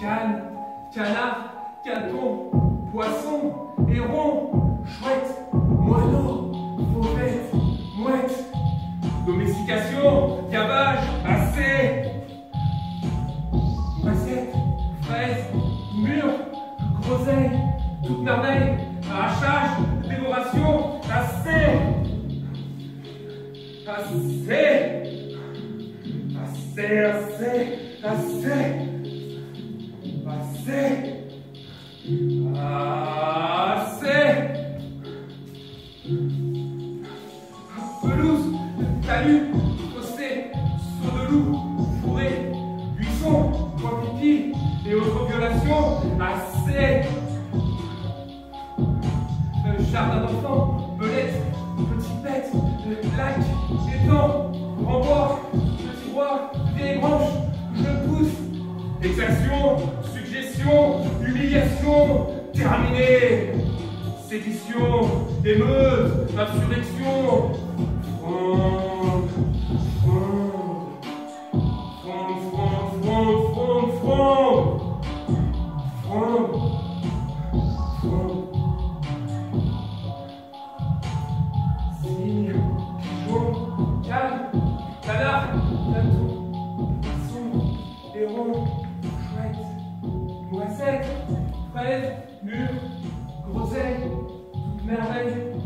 canne, canard, caton, poisson, héron, chouette, moineau, fauvette, mouette, domestication, gavage, assez, assiette, fraise, mur, groseille, toute merveille, arrachage, dévoration, assez, assez, assez, assez, assez. Assez. Pelouse, talus, fossé, saut de loup, fourré, buisson, pipi et autres violations, assez. Jardin d'enfants, belette, petite bête, lac, étang, grand bois, petit bois, vieille branche, jeune pousse, exaction, suggestion, humiliation, terminé. Sédition, émeute, insurrection. Fronde, fronde, fronde, fronde, fronde, fronde, fronde, fronde. Signe, Dijon, Cannes, Canard, Platon, Poisson, Héron, Chouette, Noisette. Falaise, mur, groseille, merveille.